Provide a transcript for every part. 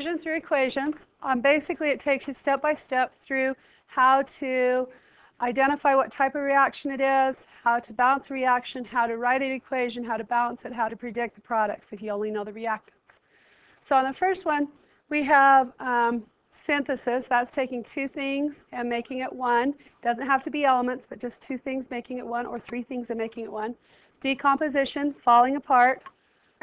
through equations. Um, basically, it takes you step by step through how to identify what type of reaction it is, how to balance a reaction, how to write an equation, how to balance it, how to predict the products if you only know the reactants. So on the first one, we have um, synthesis. That's taking two things and making it one. Doesn't have to be elements, but just two things making it one, or three things and making it one. Decomposition, falling apart.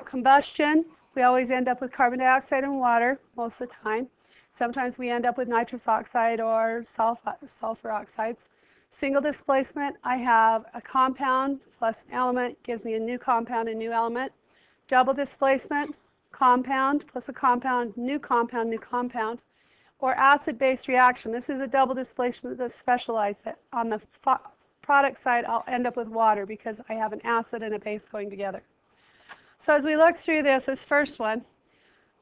Combustion, we always end up with carbon dioxide and water most of the time. Sometimes we end up with nitrous oxide or sulfur, oxides. Single displacement, I have a compound plus an element, gives me a new compound, a new element. Double displacement, compound plus a compound, new compound, new compound. Or acid-base reaction. This is a double displacement that's specialized. That on the product side, I'll end up with water because I have an acid and a base going together. So as we look through this, this first one,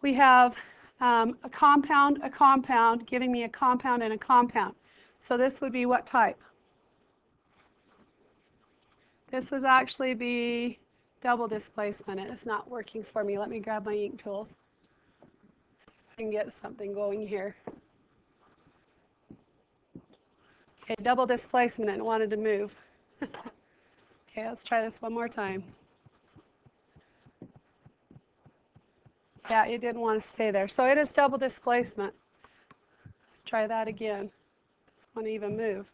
we have um, a compound, a compound, giving me a compound and a compound. So this would be what type? This would actually be double displacement. It's not working for me. Let me grab my ink tools. See if I can get something going here. Okay, double displacement and wanted to move. okay, let's try this one more time. Yeah, you didn't want to stay there. So it is double displacement. Let's try that again. Want to even move.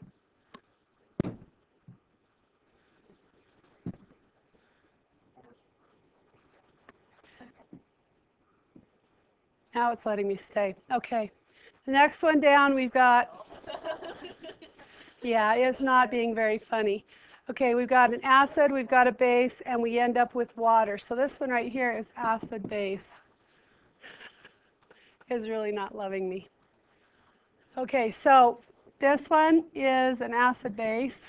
Now it's letting me stay. Okay. The next one down, we've got, yeah, it's not being very funny. Okay, we've got an acid, we've got a base, and we end up with water. So this one right here is acid base is really not loving me. Okay, so this one is an acid base.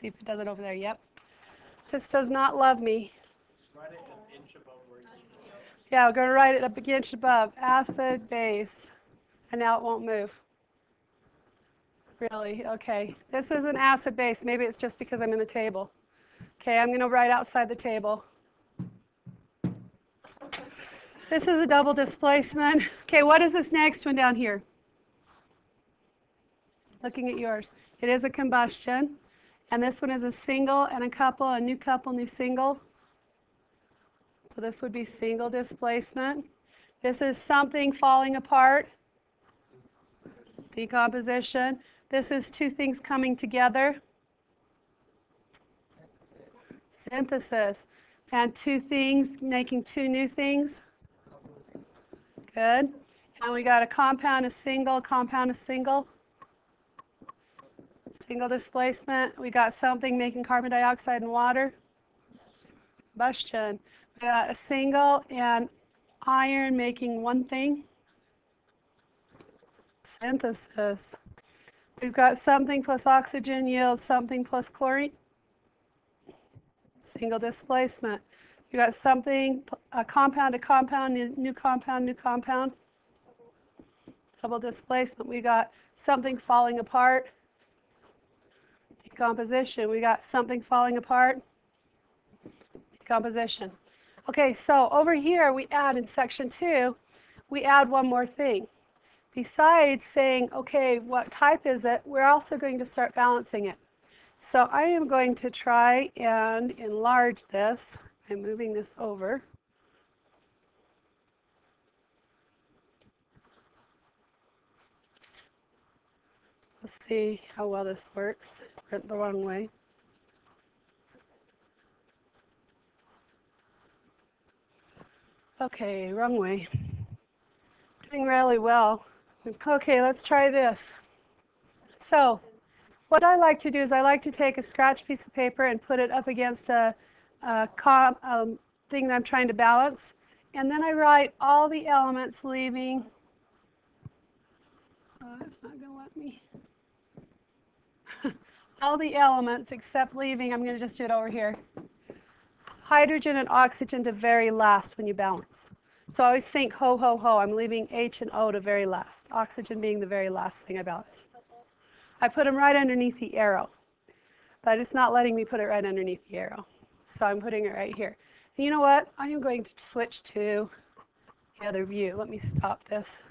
See if it does it over there. Yep. Just does not love me. Yeah, we're going to write it up an inch above. Acid base. And now it won't move. Really? Okay. This is an acid base. Maybe it's just because I'm in the table. Okay, I'm going to write outside the table. This is a double displacement. Okay, what is this next one down here? Looking at yours. It is a combustion. And this one is a single and a couple, a new couple, new single. So this would be single displacement. This is something falling apart. Decomposition. This is two things coming together. Synthesis. And two things making two new things. Good. And we got a compound, a single, compound, a single. Single displacement. We got something making carbon dioxide and water. Combustion. We got a single and iron making one thing. Synthesis. We've got something plus oxygen yields something plus chlorine. Single displacement. You got something, a compound, a compound, new, compound, new compound. Double displacement. We got something falling apart. Decomposition. We got something falling apart. Decomposition. Okay, so over here we add in section two, we add one more thing. Besides saying, okay, what type is it, we're also going to start balancing it. So I am going to try and enlarge this. I'm moving this over. Let's see how well this works. Went the wrong way. Okay, wrong way. Doing really well. Okay, let's try this. So, what I like to do is I like to take a scratch piece of paper and put it up against a uh, um, thing that I'm trying to balance. And then I write all the elements leaving. Oh, it's not going to let me. all the elements except leaving, I'm going to just do it over here. Hydrogen and oxygen to very last when you balance. So I always think ho, ho, ho. I'm leaving H and O to very last. Oxygen being the very last thing I balance. I put them right underneath the arrow. But it's not letting me put it right underneath the arrow. So I'm putting it right here. And you know what? I am going to switch to the other view. Let me stop this.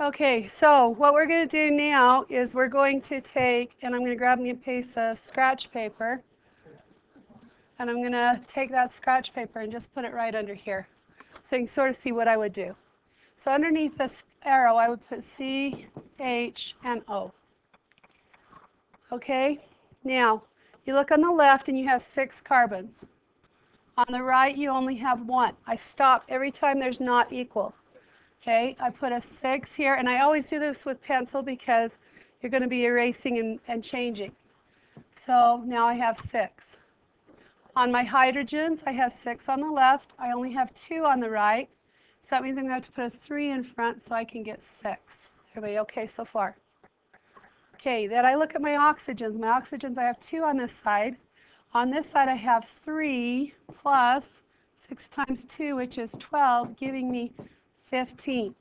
Okay, so what we're going to do now is we're going to take, and I'm going to grab me a piece of scratch paper, and I'm going to take that scratch paper and just put it right under here, so you can sort of see what I would do. So underneath this arrow, I would put C, H, and O. Okay, now you look on the left and you have six carbons. On the right, you only have one. I stop every time there's not equal. Okay, I put a six here, and I always do this with pencil because you're going to be erasing and, and changing. So now I have six. On my hydrogens, I have six on the left. I only have two on the right. So that means I'm going to have to put a three in front so I can get six. Everybody okay so far? Okay, then I look at my oxygens. My oxygens, I have two on this side. On this side, I have three plus six times two, which is 12, giving me 15.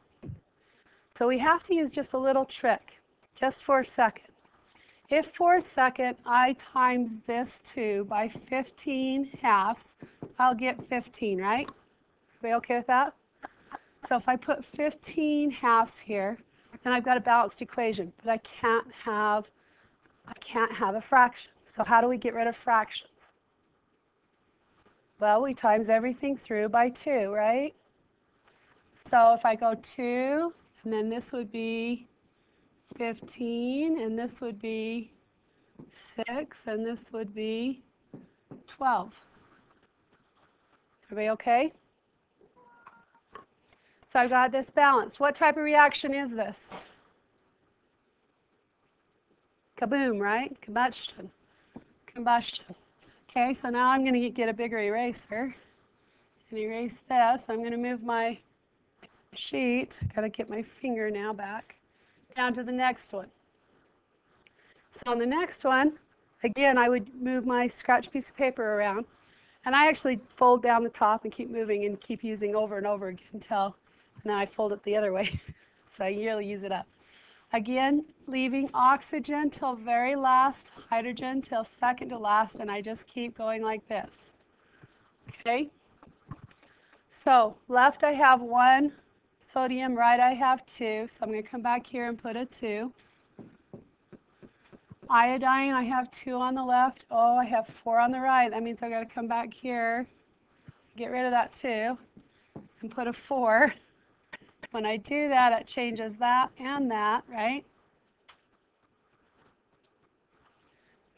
So we have to use just a little trick, just for a second. If for a second I times this 2 by 15 halves, I'll get 15, right? Are we okay with that? So if I put 15 halves here, then I've got a balanced equation, but I can't have I can't have a fraction. So how do we get rid of fractions? Well, we times everything through by 2, right? So if I go 2, and then this would be 15, and this would be 6, and this would be 12. Everybody okay? So I've got this balanced. What type of reaction is this? Kaboom, right? Combustion. Combustion. Okay, so now I'm going to get a bigger eraser and erase this. I'm going to move my sheet. Got to get my finger now back down to the next one. So on the next one, again, I would move my scratch piece of paper around. And I actually fold down the top and keep moving and keep using over and over again until, then I fold it the other way. so I really use it up. Again, leaving oxygen till very last, hydrogen till second to last, and I just keep going like this. Okay? So left I have one sodium, right I have two, so I'm going to come back here and put a two. Iodine, I have two on the left. Oh, I have four on the right. That means I've got to come back here, get rid of that two, and put a four. When I do that, it changes that and that, right?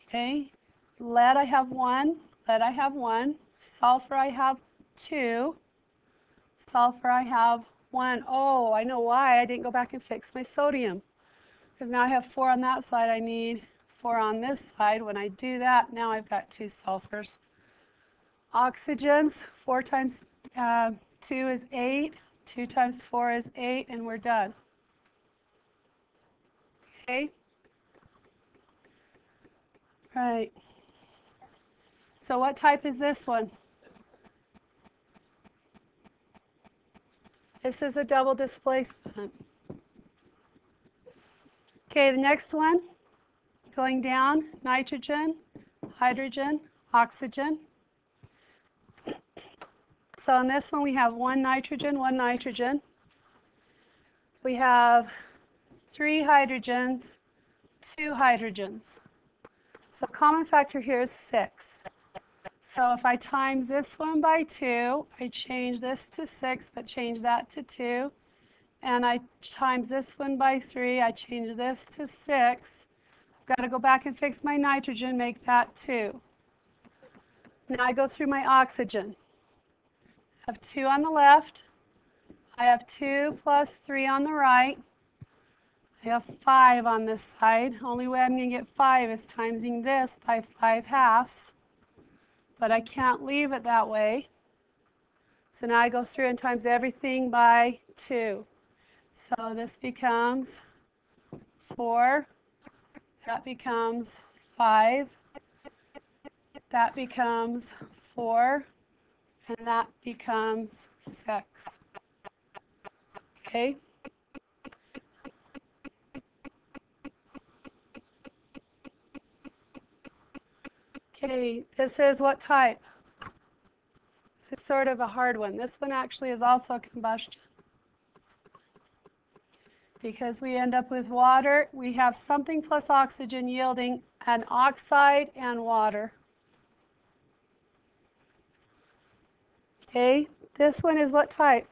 Okay. Lead, I have one. Lead, I have one. Sulfur, I have two. Sulfur, I have one. Oh, I know why I didn't go back and fix my sodium. Because now I have four on that side, I need four on this side. When I do that, now I've got two sulfurs. Oxygens, four times uh, two is eight. 2 times 4 is 8, and we're done. Okay? Right. So what type is this one? This is a double displacement. Okay, the next one, going down, nitrogen, hydrogen, oxygen. So on this one, we have one nitrogen, one nitrogen. We have three hydrogens, two hydrogens. So common factor here is 6. So if I times this one by 2, I change this to 6, but change that to 2. And I times this one by 3, I change this to 6. I've got to go back and fix my nitrogen, make that 2. Now I go through my oxygen have 2 on the left. I have 2 plus 3 on the right. I have 5 on this side. Only way I'm going to get 5 is timesing this by 5 halves. But I can't leave it that way. So now I go through and times everything by 2. So this becomes 4. That becomes 5. That becomes 4 and that becomes 6. Okay? Okay, this is what type? Is sort of a hard one. This one actually is also combustion. Because we end up with water, we have something plus oxygen yielding an oxide and water. Okay, this one is what type?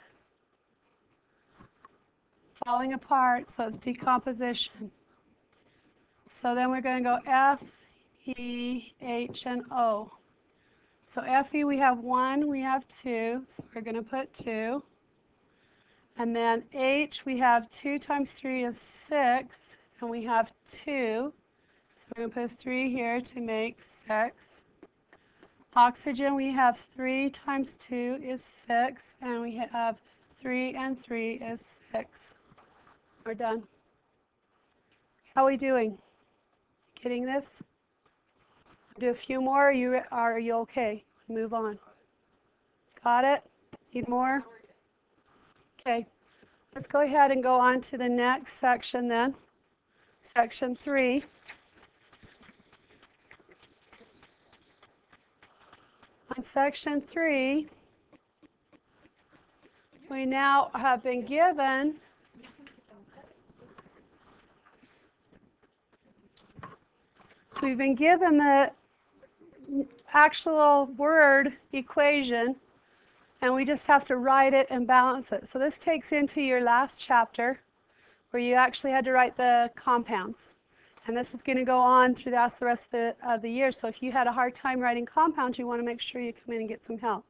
Falling apart, so it's decomposition. So then we're going to go F, E, H, and O. So Fe we have 1, we have 2, so we're going to put 2. And then H we have 2 times 3 is 6, and we have 2. So we're going to put 3 here to make 6. Oxygen we have 3 times 2 is 6, and we have 3 and 3 is 6. We're done. How are we doing? Getting this? Do a few more. Are you are you okay? Move on. Got it? Need more? Okay. Let's go ahead and go on to the next section then. Section 3. On section 3, we now have been given we've been given the actual word equation and we just have to write it and balance it. So this takes into your last chapter where you actually had to write the compounds. And this is going to go on through the rest of the, of the year. So if you had a hard time writing compounds, you want to make sure you come in and get some help.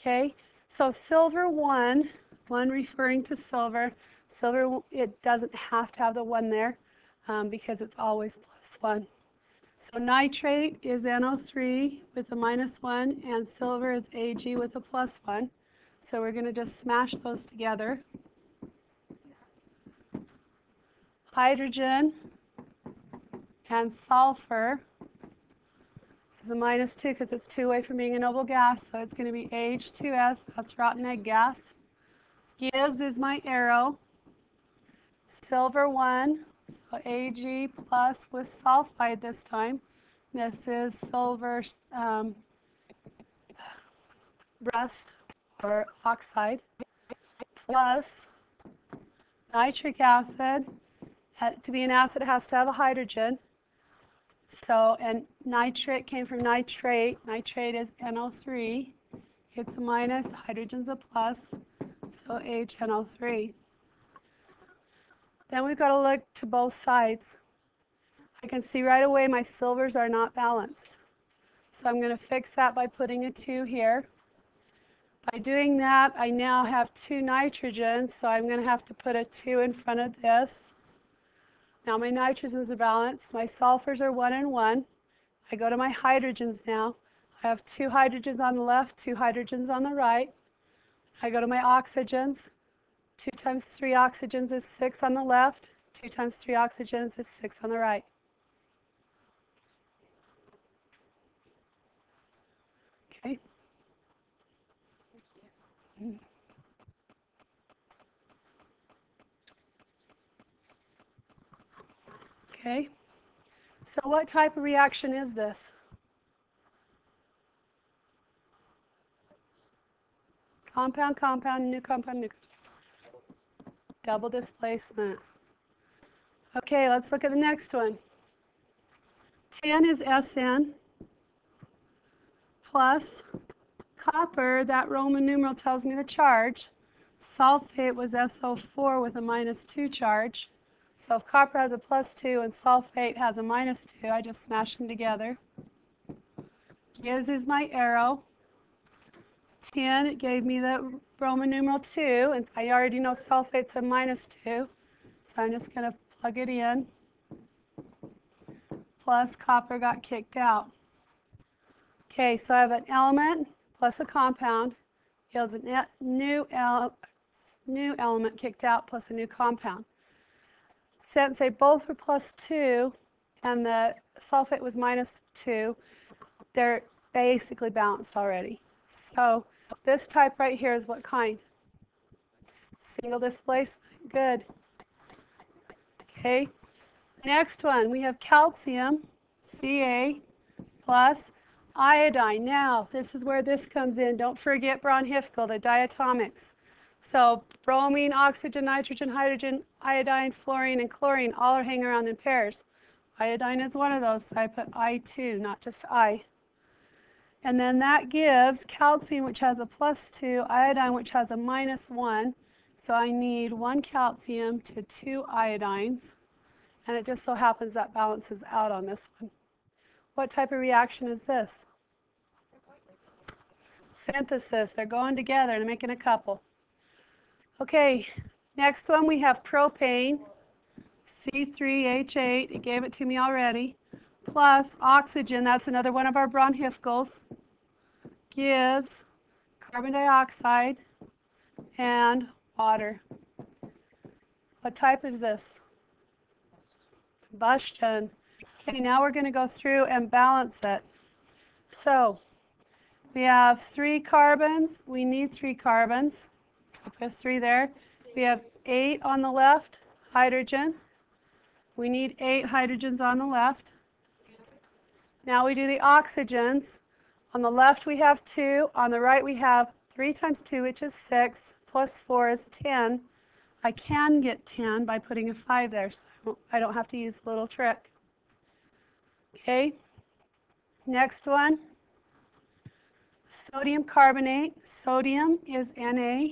Okay, so silver 1, 1 referring to silver. Silver, it doesn't have to have the 1 there um, because it's always plus 1. So nitrate is NO3 with a minus 1, and silver is Ag with a plus 1. So we're going to just smash those together. Hydrogen and sulfur is a minus 2 because it's 2 away from being a noble gas. So it's going to be H2S, that's rotten egg gas. Gibbs is my arrow. Silver 1 so Ag plus with sulfide this time. This is silver um, rust or oxide plus nitric acid. To be an acid, it has to have a hydrogen. So, and nitrate came from nitrate. Nitrate is NO3. It's a minus, hydrogen's a plus, so HNO3. Then we've got to look to both sides. I can see right away my silvers are not balanced. So I'm going to fix that by putting a 2 here. By doing that, I now have two nitrogens, so I'm going to have to put a 2 in front of this. Now my nitrogens are balanced. My sulfurs are 1 and 1. I go to my hydrogens now. I have two hydrogens on the left, two hydrogens on the right. I go to my oxygens. 2 times 3 oxygens is 6 on the left. 2 times 3 oxygens is 6 on the right. Okay. Okay. So what type of reaction is this? Compound, compound, new compound, new double displacement. Okay, let's look at the next one. Tin is SN plus copper, that Roman numeral tells me the charge. Sulfate was SO4 with a minus 2 charge. So if copper has a plus 2 and sulfate has a minus 2, I just smash them together. Gives is my arrow. Tin, it gave me the Roman numeral 2, and I already know sulfate's a minus 2, so I'm just going to plug it in. Plus copper got kicked out. Okay, so I have an element plus a compound yields a new, ele new element kicked out plus a new compound. Since they both were plus 2 and the sulfate was minus 2, they're basically balanced already. So this type right here is what kind? Single displacement. Good. Okay. Next one, we have calcium, Ca plus Iodine. Now, this is where this comes in. Don't forget Braun-Hifkel, the diatomics. So bromine, oxygen, nitrogen, hydrogen, iodine, fluorine, and chlorine all are hanging around in pairs. Iodine is one of those, so I put I2, not just I. And then that gives calcium, which has a plus 2, iodine, which has a minus 1. So I need one calcium to two iodines. And it just so happens that balances out on this one. What type of reaction is this? Synthesis. They're going together and making a couple. Okay, next one we have propane, C3H8. It gave it to me already. Plus oxygen, that's another one of our Braun-Hifkels, gives carbon dioxide and water. What type is this? Combustion. Okay, now we're going to go through and balance it. So we have three carbons. We need three carbons. So put three there. We have eight on the left, hydrogen. We need eight hydrogens on the left. Now we do the oxygens. On the left we have two. On the right we have 3 times 2, which is 6 plus 4 is 10. I can get 10 by putting a 5 there, so I don't have to use the little trick. Okay, next one, sodium carbonate. Sodium is Na,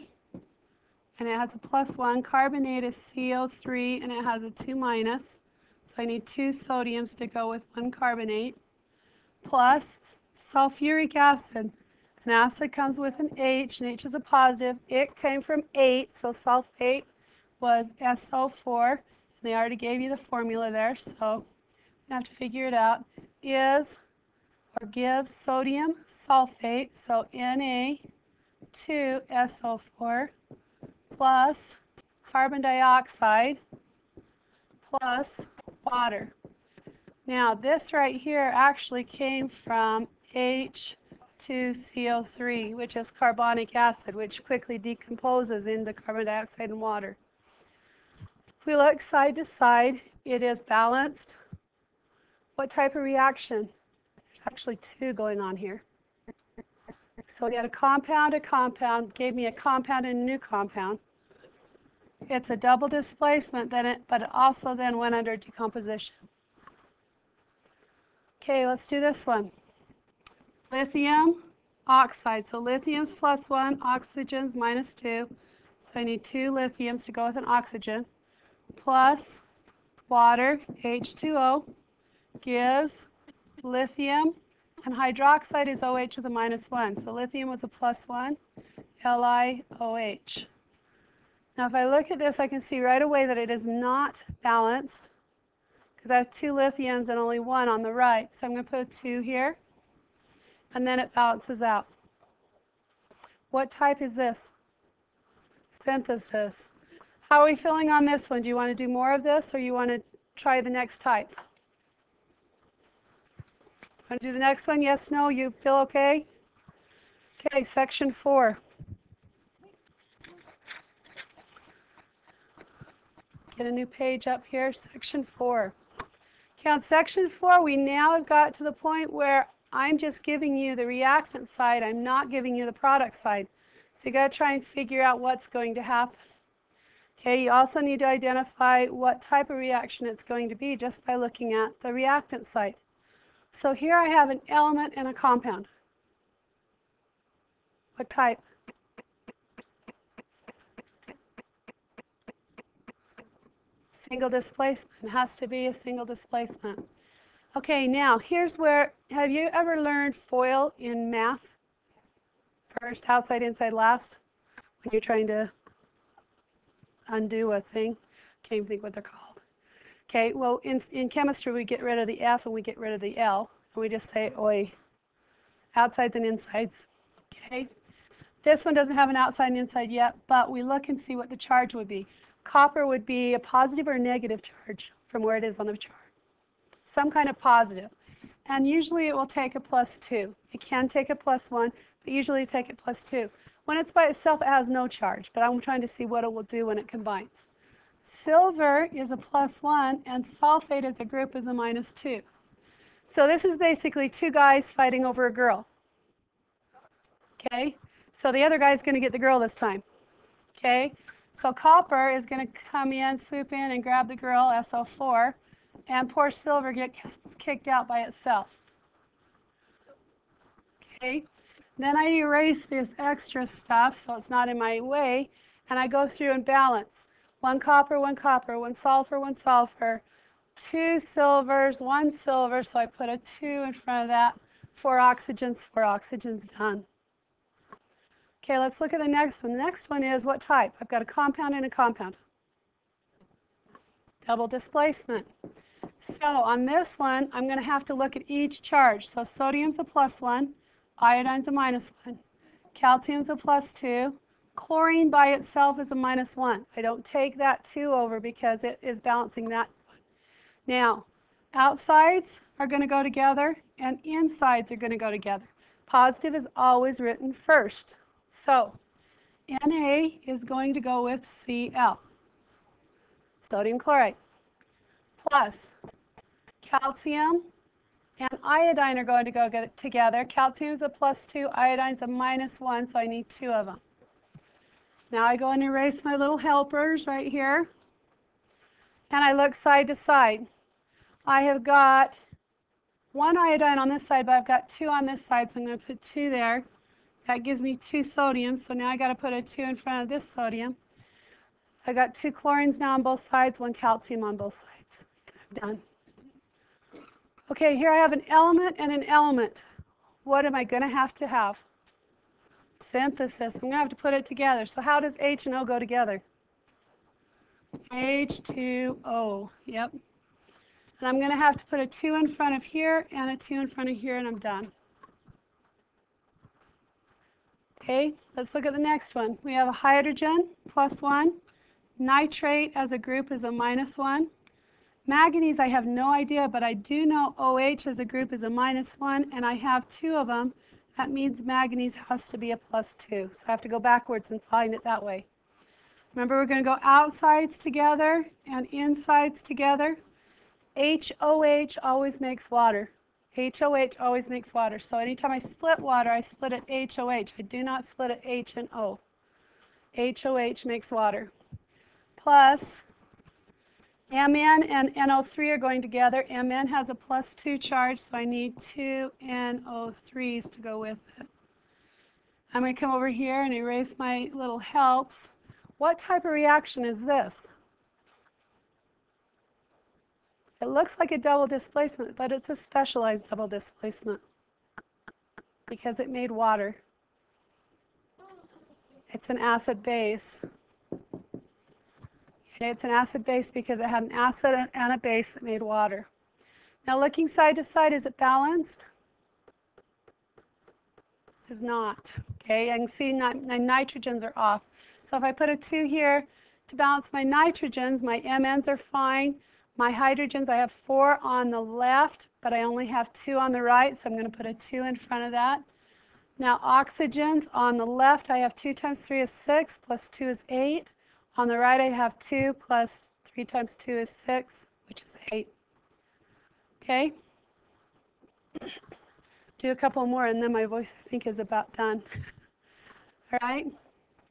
and it has a plus 1. Carbonate is CO3, and it has a 2 minus. So I need two sodiums to go with one carbonate. Plus sulfuric acid. An acid comes with an H, and H is a positive. It came from 8, so sulfate was SO4. And they already gave you the formula there, so you have to figure it out. Is or gives sodium sulfate, so Na2SO4 plus carbon dioxide plus water. Now this right here actually came from H 2CO3, which is carbonic acid, which quickly decomposes into carbon dioxide and water. If we look side to side, it is balanced. What type of reaction? There's actually two going on here. So we had a compound, a compound, gave me a compound and a new compound. It's a double displacement, then it, but it also then went under decomposition. Okay, let's do this one lithium oxide. So lithium's plus one, oxygen's minus two. So I need two lithiums to go with an oxygen. Plus water, H2O, gives lithium, and hydroxide is OH with a minus one. So lithium was a plus one, LiOH. Now if I look at this, I can see right away that it is not balanced because I have two lithiums and only one on the right. So I'm going to put a two here and then it balances out. What type is this? Synthesis. How are we feeling on this one? Do you want to do more of this or you want to try the next type? Want to do the next one? Yes, no? You feel okay? Okay, section four. Get a new page up here, section four. Okay, on section four, we now have got to the point where I'm just giving you the reactant side. I'm not giving you the product side. So you got to try and figure out what's going to happen. Okay, you also need to identify what type of reaction it's going to be just by looking at the reactant side. So here I have an element and a compound. What type? Single displacement. Has to be a single displacement. Okay, now here's where, have you ever learned FOIL in math? First, outside, inside, last? When you're trying to undo a thing. Can't even think what they're called. Okay, well, in, in chemistry, we get rid of the F and we get rid of the L. And we just say oi. Outsides and insides. Okay? This one doesn't have an outside and inside yet, but we look and see what the charge would be. Copper would be a positive or negative charge from where it is on the chart some kind of positive. And usually it will take a plus 2. It can take a plus 1, but usually take it plus 2. When it's by itself, it has no charge, but I'm trying to see what it will do when it combines. Silver is a plus 1, and sulfate as a group is a minus 2. So this is basically two guys fighting over a girl. Okay? So the other guy's going to get the girl this time. Okay? So copper is going to come in, swoop in, and grab the girl, SO4, and poor silver gets kicked out by itself. Okay? Then I erase this extra stuff so it's not in my way, and I go through and balance. One copper, one copper, one sulfur, one sulfur, two silvers, one silver, so I put a 2 in front of that, four oxygens, four oxygens done. Okay, let's look at the next one. The next one is what type? I've got a compound and a compound. Double displacement. So on this one, I'm going to have to look at each charge. So sodium's a plus 1, iodine's a minus 1, calcium's a plus 2, chlorine by itself is a minus 1. I don't take that 2 over because it is balancing that one. Now, outsides are going to go together and insides are going to go together. Positive is always written first. So Na is going to go with Cl, sodium chloride, plus calcium and iodine are going to go get together. Calcium is a plus 2, iodine is a minus 1, so I need two of them. Now I go and erase my little helpers right here. And I look side to side. I have got one iodine on this side, but I've got two on this side, so I'm going to put two there. That gives me two sodiums, so now I got to put a 2 in front of this sodium. I got two chlorines now on both sides, one calcium on both sides. Done. Okay, here I have an element and an element. What am I going to have to have? Synthesis. I'm going to have to put it together. So how does H and O go together? H2O. Yep. And I'm going to have to put a 2 in front of here and a 2 in front of here, and I'm done. Okay, let's look at the next one. We have a hydrogen, plus 1. Nitrate as a group is a minus 1. Manganese, I have no idea, but I do know OH as a group is a minus 1, and I have two of them. That means manganese has to be a plus 2. So I have to go backwards and find it that way. Remember, we're going to go outsides together and insides together. HOH always makes water. HOH always makes water. So anytime I split water, I split it HOH. I do not split it H and O. HOH makes water. Plus, Mn and NO3 are going together. Mn has a plus 2 charge, so I need two NO3s to go with it. I'm going to come over here and erase my little helps. What type of reaction is this? It looks like a double displacement, but it's a specialized double displacement because it made water. It's an acid base. It's an acid base because it had an acid and a base that made water. Now looking side to side, is it balanced? Is not. Okay, I can see my nitrogens are off. So if I put a 2 here to balance my nitrogens, my MNs are fine. My hydrogens, I have four on the left, but I only have two on the right, so I'm going to put a 2 in front of that. Now oxygens, on the left I have 2 times 3 is 6, plus 2 is 8. On the right I have 2 plus 3 times 2 is 6, which is 8. Okay? Do a couple more and then my voice I think is about done. All right?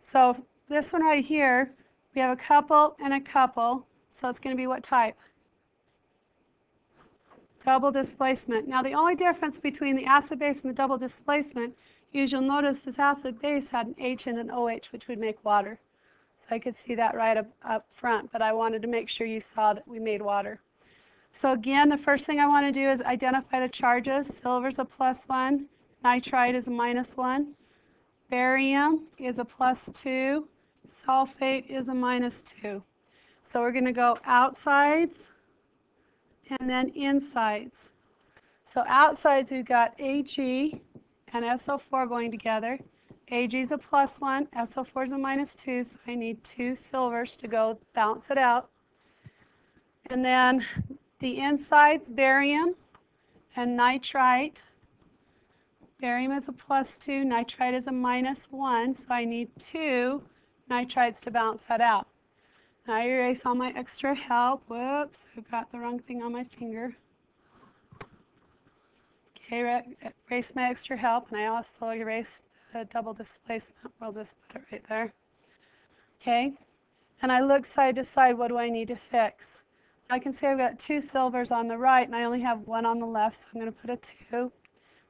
So this one right here, we have a couple and a couple. So it's going to be what type? Double displacement. Now the only difference between the acid base and the double displacement is you'll notice this acid base had an H and an OH, which would make water. So I could see that right up, up front, but I wanted to make sure you saw that we made water. So again, the first thing I want to do is identify the charges. Silver's a plus 1, nitrite is a minus 1, barium is a plus 2, sulfate is a minus 2. So we're going to go outsides, and then insides. So outsides we've got Ag and SO4 going together. Ag is a plus 1, SO4 is a minus 2, so I need two silvers to go balance it out. And then the insides, barium and nitrite. Barium is a plus 2, nitrite is a minus 1, so I need two nitrites to balance that out. I erase all my extra help. Whoops, I've got the wrong thing on my finger. Okay, erase my extra help, and I also erased the double displacement. We'll just put it right there. Okay, and I look side to side, what do I need to fix? I can see I've got two silvers on the right, and I only have one on the left, so I'm going to put a 2.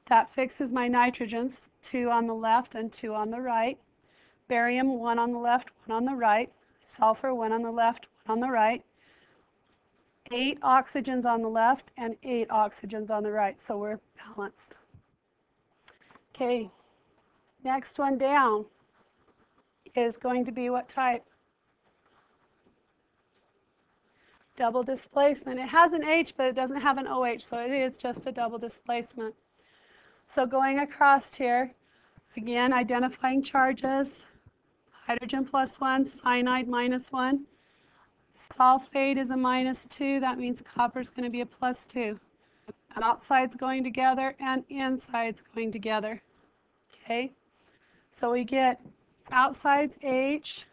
That fixes my nitrogens, 2 on the left and 2 on the right. Barium, 1 on the left, 1 on the right. Sulfur, 1 on the left, 1 on the right eight oxygens on the left and eight oxygens on the right, so we're balanced. Okay, next one down is going to be what type? Double displacement. It has an H, but it doesn't have an OH, so it is just a double displacement. So going across here, again, identifying charges, hydrogen plus 1, cyanide minus 1, Sulfate is a minus 2. That means copper is going to be a plus 2. Outside's going together and inside's going together. Okay? So we get outside's H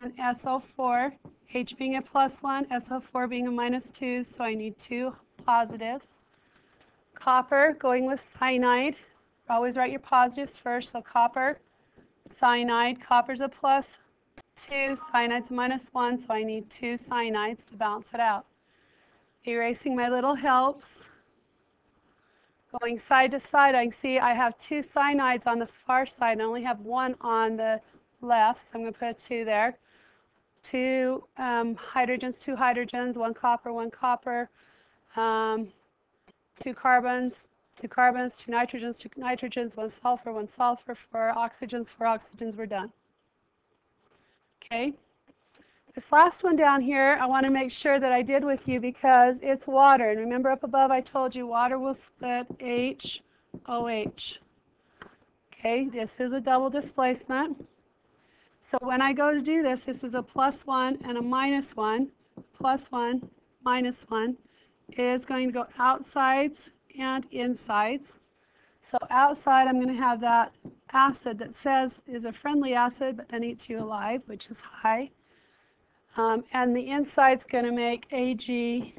and SO4. H being a plus 1, SO4 being a minus 2, so I need two positives. Copper going with cyanide. Always write your positives first, so copper, cyanide. Copper's a plus, 2, cyanide's a minus 1, so I need two cyanides to balance it out. Erasing my little helps. Going side to side, I can see I have two cyanides on the far side. I only have one on the left, so I'm going to put a 2 there. Two um, hydrogens, two hydrogens, one copper, one copper, um, two carbons, two carbons, two nitrogens, two nitrogens, one sulfur, one sulfur, four oxygens, four oxygens, we're done. Okay. This last one down here, I want to make sure that I did with you because it's water. And remember up above I told you water will split HOH. Okay, this is a double displacement. So when I go to do this, this is a plus 1 and a minus 1. Plus 1, minus 1 is going to go outsides and insides. So outside, I'm going to have that acid that says is a friendly acid, but then eats you alive, which is high. Um, and the inside's going to make AgOH.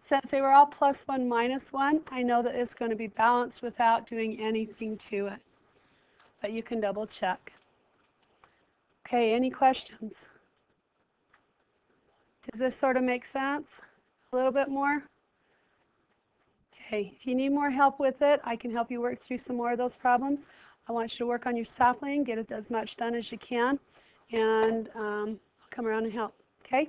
Since they were all plus 1, minus 1, I know that it's going to be balanced without doing anything to it. But you can double check. Okay, any questions? Does this sort of make sense? A little bit more? Okay, if you need more help with it, I can help you work through some more of those problems. I want you to work on your sapling, get it as much done as you can, and um, I'll come around and help. Okay?